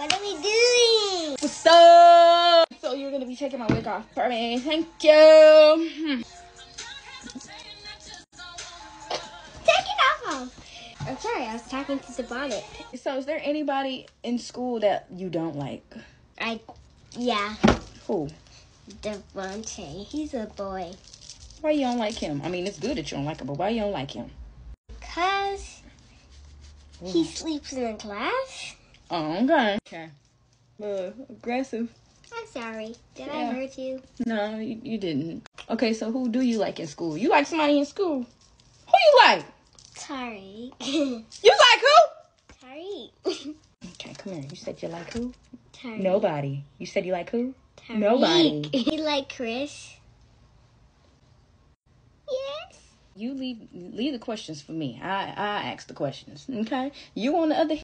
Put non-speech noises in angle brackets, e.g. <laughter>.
What are we doing? What's up? So you're gonna be taking my wig off for me. Thank you. Hmm. Take it off. I'm sorry, I was talking to the bonnet. So is there anybody in school that you don't like? I, yeah, Who? Devontae. He's a boy. Why you don't like him? I mean, it's good that you don't like him, but why you don't like him? Cause he sleeps in the class. Oh, okay. Okay. Uh, aggressive. I'm sorry. Did Yeah. I hurt you? No, you, you didn't. Okay, so who do you like in school? You like somebody in school? Who you like? Tariq. <laughs> You like who? Tariq. Okay, come here. You said you like who? Tariq. Nobody. You said you like who? Tariq. Nobody. <laughs> You like Chris? Yes. You leave leave the questions for me. I I ask the questions. Okay. You on the other